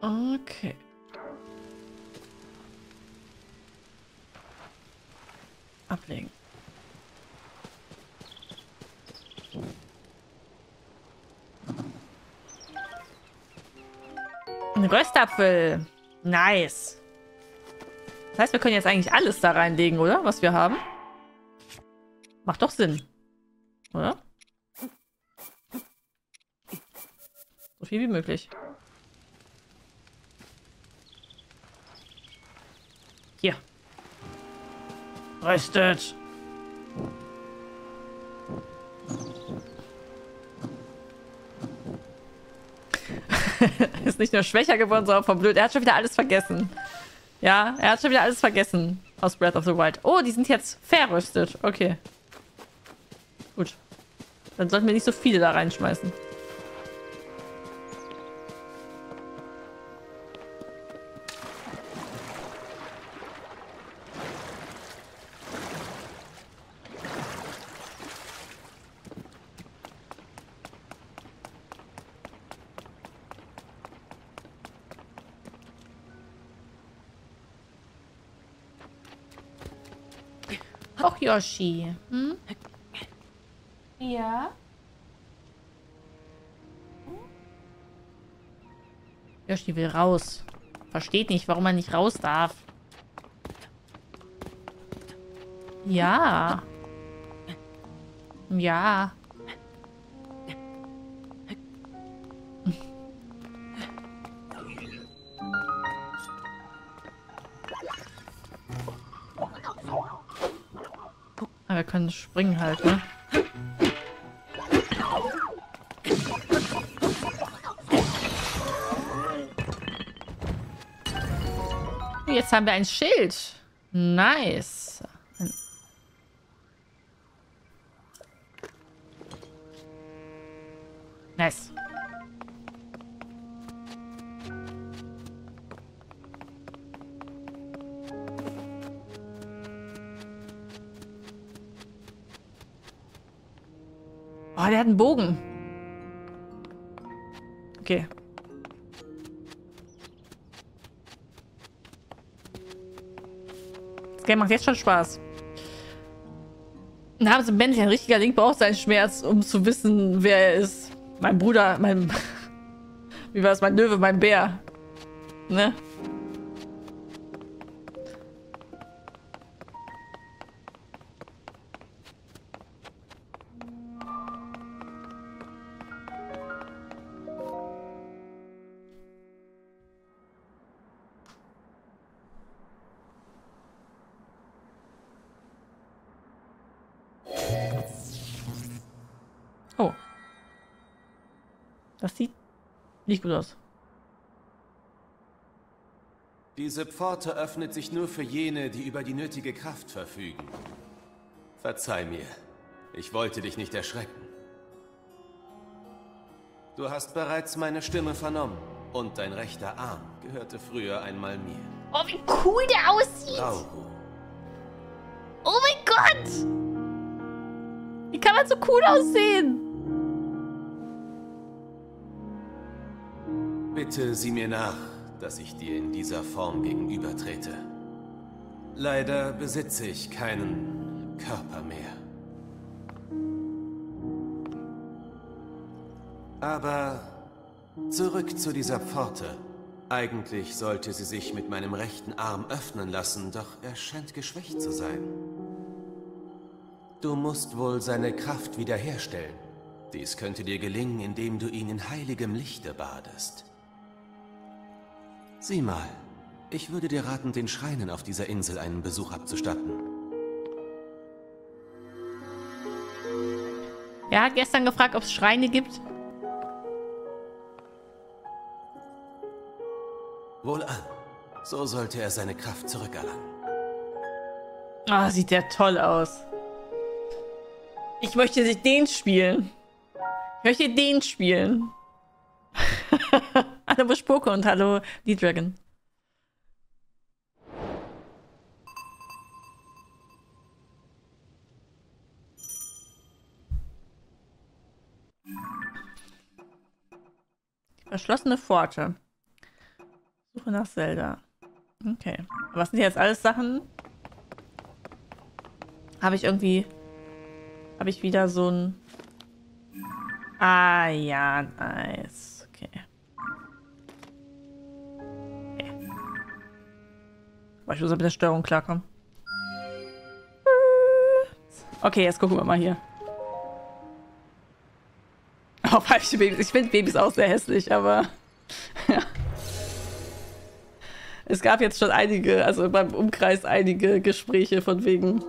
Okay. Ablegen. Ein Röstapfel. Nice. Das heißt, wir können jetzt eigentlich alles da reinlegen, oder? Was wir haben. Macht doch Sinn. Oder? So viel wie möglich. Hier. Röstet. ist nicht nur schwächer geworden, sondern verblöd. Er hat schon wieder alles vergessen. Ja, er hat schon wieder alles vergessen aus Breath of the Wild. Oh, die sind jetzt verröstet. Okay. Gut. Dann sollten wir nicht so viele da reinschmeißen. Auch Yoshi. Hm? Ja. Yoshi will raus. Versteht nicht, warum er nicht raus darf. Ja. Ja. Springen halt, ne? Jetzt haben wir ein Schild. Nice. Einen Bogen. Okay. Das Game macht jetzt schon Spaß. Na, so Mensch, ein richtiger Link braucht seinen Schmerz, um zu wissen, wer er ist. Mein Bruder, mein... Wie war es? Mein Löwe, mein Bär. Ne? Gut aus. Diese Pforte öffnet sich nur für jene, die über die nötige Kraft verfügen. Verzeih mir. Ich wollte dich nicht erschrecken. Du hast bereits meine Stimme vernommen. Und dein rechter Arm gehörte früher einmal mir. Oh, wie cool der aussieht! Rauru. Oh mein Gott! Wie kann man so cool aussehen? Bitte sieh mir nach, dass ich dir in dieser Form gegenübertrete. Leider besitze ich keinen Körper mehr. Aber zurück zu dieser Pforte. Eigentlich sollte sie sich mit meinem rechten Arm öffnen lassen, doch er scheint geschwächt zu sein. Du musst wohl seine Kraft wiederherstellen. Dies könnte dir gelingen, indem du ihn in heiligem Lichte badest. Sieh mal, ich würde dir raten, den Schreinen auf dieser Insel einen Besuch abzustatten. Er hat gestern gefragt, ob es Schreine gibt. Wohlan, so sollte er seine Kraft zurückerlangen. Ah, sieht der toll aus. Ich möchte den spielen. Ich möchte den spielen. hallo Buschpoke und hallo die Dragon. Verschlossene Pforte. Suche nach Zelda. Okay. Was sind jetzt alles Sachen? Habe ich irgendwie... Habe ich wieder so ein... Ah, ja, nice. Ich muss mit der Steuerung klarkommen. Okay, jetzt gucken wir mal hier. Oh, falsche Babys. Ich finde Babys auch sehr hässlich, aber... ja. Es gab jetzt schon einige, also beim Umkreis einige Gespräche von wegen...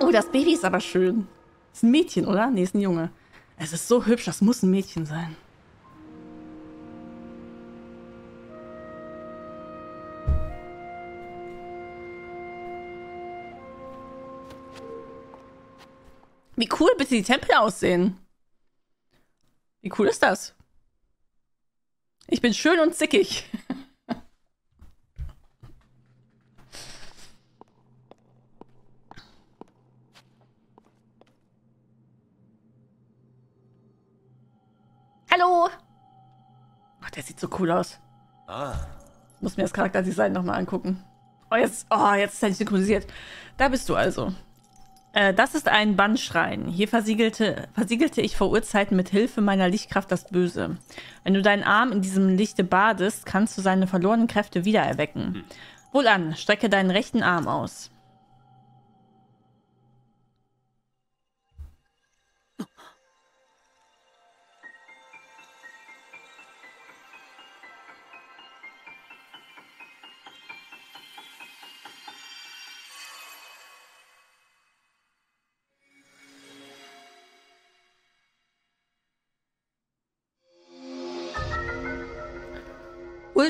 Oh, das Baby ist aber schön. Ist ein Mädchen, oder? Nee, ist ein Junge. Es ist so hübsch, das muss ein Mädchen sein. Wie cool bitte die Tempel aussehen. Wie cool ist das? Ich bin schön und zickig. Hallo! Ach, der sieht so cool aus. Ah. Muss mir das Charakterdesign nochmal angucken. Oh, jetzt, oh, jetzt ist er nicht synchronisiert. Da bist du also. Äh, das ist ein Bannschrein. Hier versiegelte, versiegelte ich vor Urzeiten mit Hilfe meiner Lichtkraft das Böse. Wenn du deinen Arm in diesem Lichte badest, kannst du seine verlorenen Kräfte wiedererwecken. Hm. Wohlan, strecke deinen rechten Arm aus.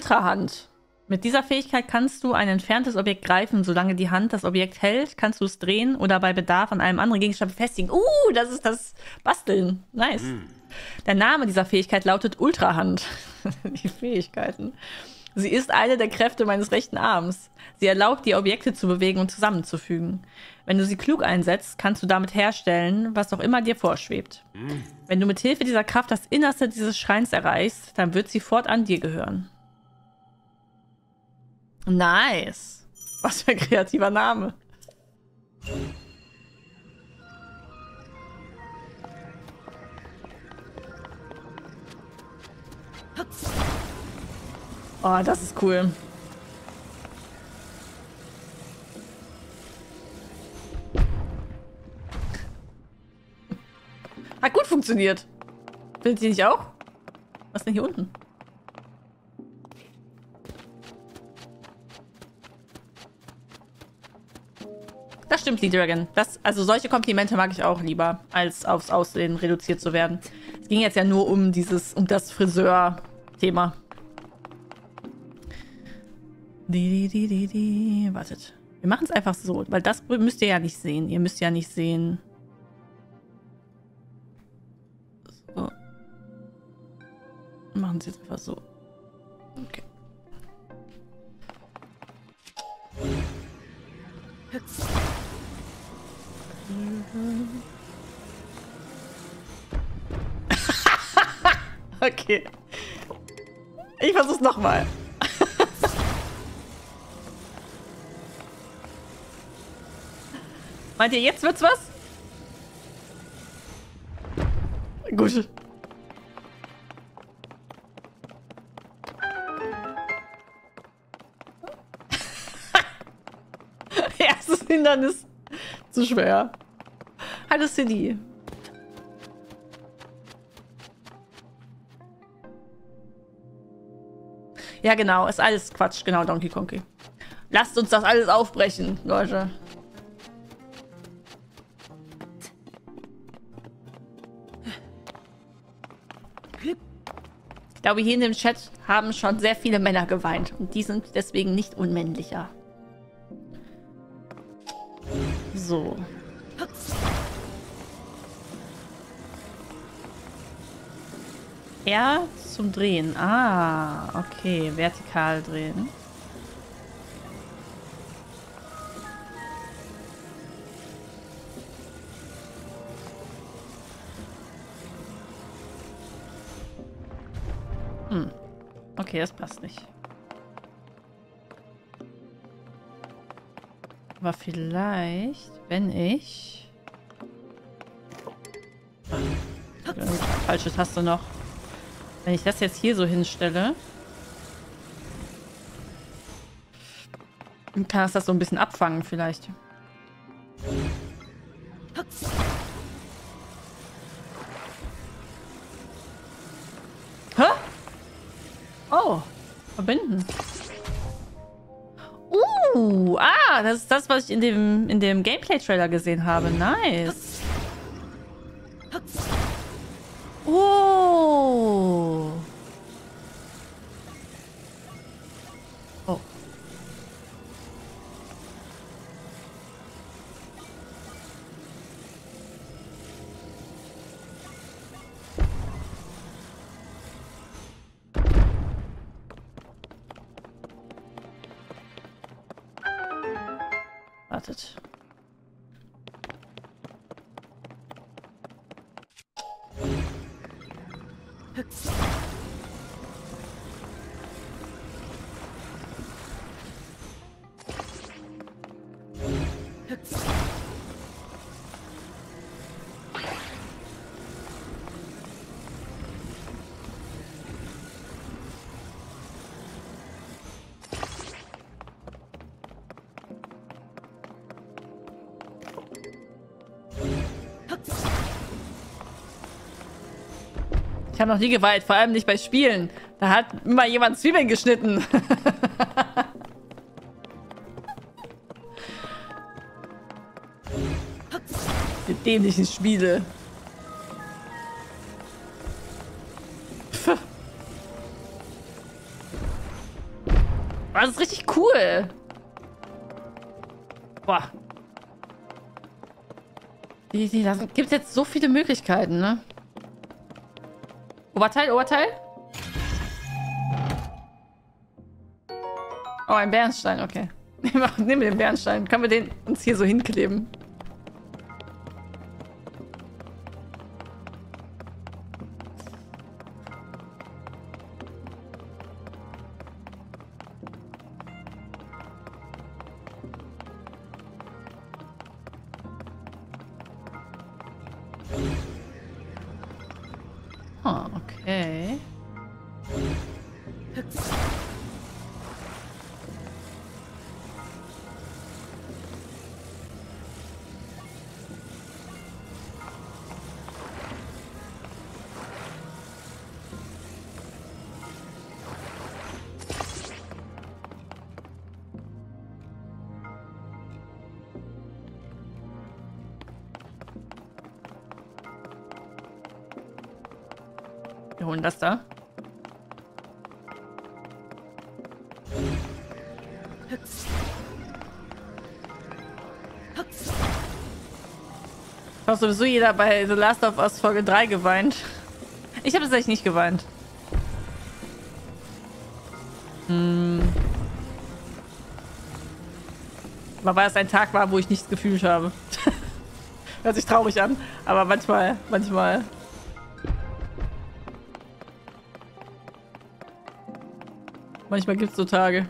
Ultrahand. Mit dieser Fähigkeit kannst du ein entferntes Objekt greifen. Solange die Hand das Objekt hält, kannst du es drehen oder bei Bedarf an einem anderen Gegenstand befestigen. Uh, das ist das Basteln. Nice. Mm. Der Name dieser Fähigkeit lautet Ultrahand. die Fähigkeiten. Sie ist eine der Kräfte meines rechten Arms. Sie erlaubt dir, Objekte zu bewegen und zusammenzufügen. Wenn du sie klug einsetzt, kannst du damit herstellen, was auch immer dir vorschwebt. Mm. Wenn du mit Hilfe dieser Kraft das Innerste dieses Schreins erreichst, dann wird sie fortan dir gehören. Nice. Was für ein kreativer Name. Oh, das ist cool. Hat gut funktioniert. Findet ihr nicht auch? Was ist denn hier unten? Stimmt, Lee Dragon. Das, also solche Komplimente mag ich auch lieber, als aufs Aussehen reduziert zu werden. Es ging jetzt ja nur um dieses, um das Friseur-Thema. Wartet. Wir machen es einfach so, weil das müsst ihr ja nicht sehen. Ihr müsst ja nicht sehen. So. Machen es jetzt einfach so. Okay. okay. Ich versuch's nochmal. Meint ihr, jetzt wird's was? Gut. Erstes Hindernis. Zu schwer. Hallo City. Ja, genau. Ist alles Quatsch. Genau, Donkey Konki. Lasst uns das alles aufbrechen, Leute. Ich glaube, hier in dem Chat haben schon sehr viele Männer geweint. Und die sind deswegen nicht unmännlicher. So. R zum Drehen. Ah, okay. Vertikal drehen. Hm. Okay, das passt nicht. Aber vielleicht, wenn ich... Falsche Taste noch. Wenn ich das jetzt hier so hinstelle... Kann das das so ein bisschen abfangen vielleicht. Hä? Oh, verbinden. Uh, ah, das ist das, was ich in dem, in dem Gameplay-Trailer gesehen habe. Nice. Habe noch nie geweint, vor allem nicht bei Spielen. Da hat immer jemand Zwiebeln geschnitten. Die dämlichen Spiele. Pff. Das ist richtig cool. Boah. Da gibt es jetzt so viele Möglichkeiten, ne? Oberteil, Oberteil. Oh, ein Bernstein, okay. Nehmen wir den Bernstein. Können wir den uns hier so hinkleben? Holen das da. Hat sowieso jeder bei The Last of Us Folge 3 geweint. Ich habe tatsächlich nicht geweint. Hm. Aber weil es ein Tag war, wo ich nichts gefühlt habe. Hört sich traurig an, aber manchmal, manchmal Manchmal gibt es so Tage.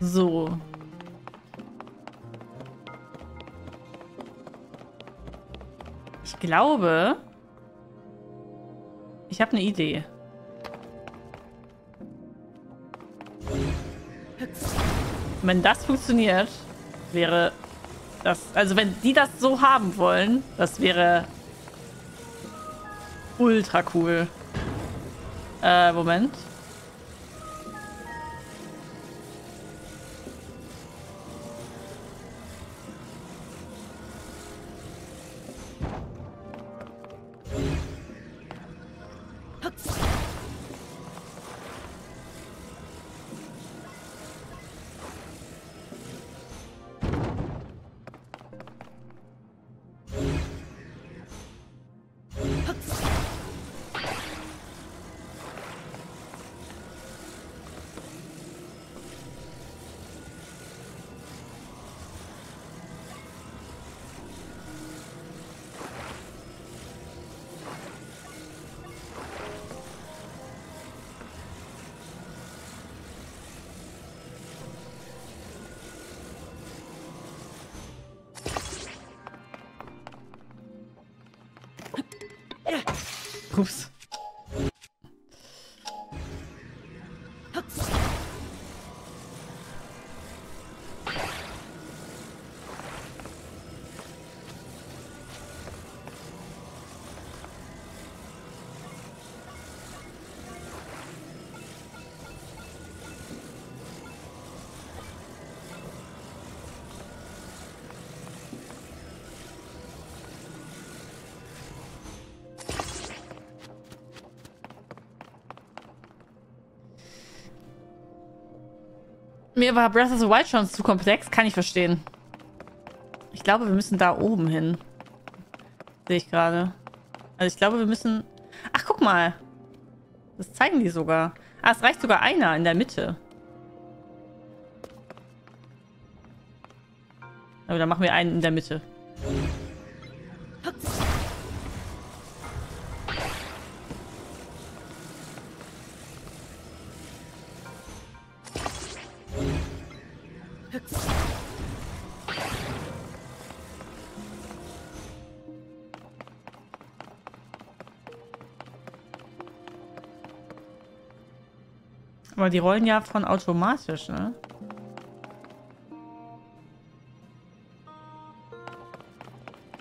So. Ich glaube, ich habe eine Idee. Wenn das funktioniert, wäre das, also wenn die das so haben wollen, das wäre ultra cool. Äh, Moment. Ups. Mir war Breath of the Wild schon zu komplex, kann ich verstehen. Ich glaube, wir müssen da oben hin. Sehe ich gerade. Also ich glaube, wir müssen... Ach, guck mal. Das zeigen die sogar. Ah, es reicht sogar einer in der Mitte. Aber dann machen wir einen in der Mitte. Aber die rollen ja von automatisch, ne?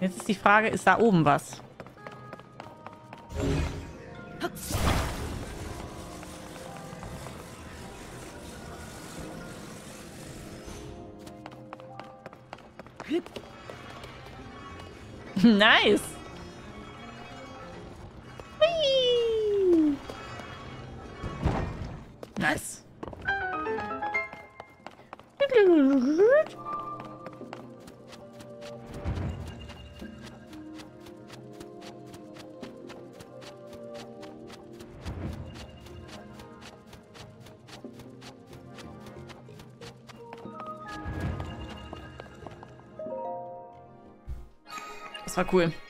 Jetzt ist die Frage, ist da oben was? nice. War cool.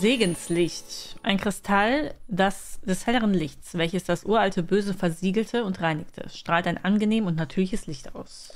Segenslicht. Ein Kristall das, des helleren Lichts, welches das uralte Böse versiegelte und reinigte. Strahlt ein angenehm und natürliches Licht aus.